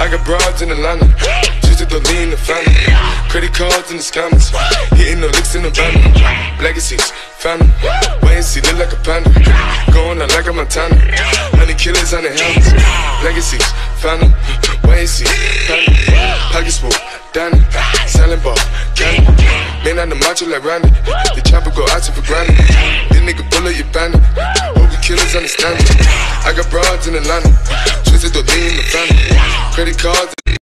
I got broads in Atlanta, just at the lean the family. Credit cards and the scammers, hitting the licks in the van. Legacies, family, wait and see, look like a panda. Going out like a Montana, money killers on the helmets. Legacies, family, wait and see, family. Pockets full, Danny, selling ball, candy. Man on the macho like Randy, the chopper go out to for granted. This nigga bullet, you bandit, hope the killers understand it. I got broads in Atlanta. Credit cards.